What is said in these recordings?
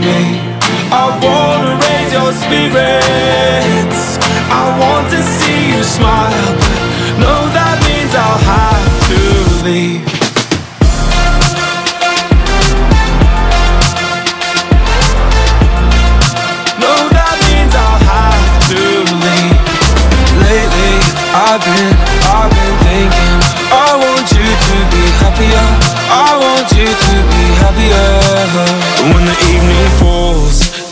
me. I wanna raise your spirits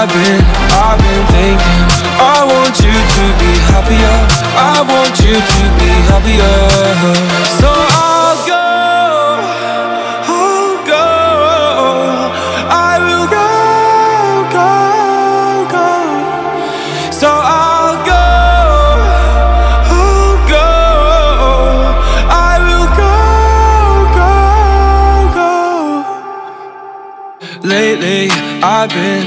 I've been, I've been thinking. I want you to be happier. I want you to be happier. So I'll go, I'll go. I will go, go, go. So I'll go, I'll go. I will go, go, go. Lately, I've been,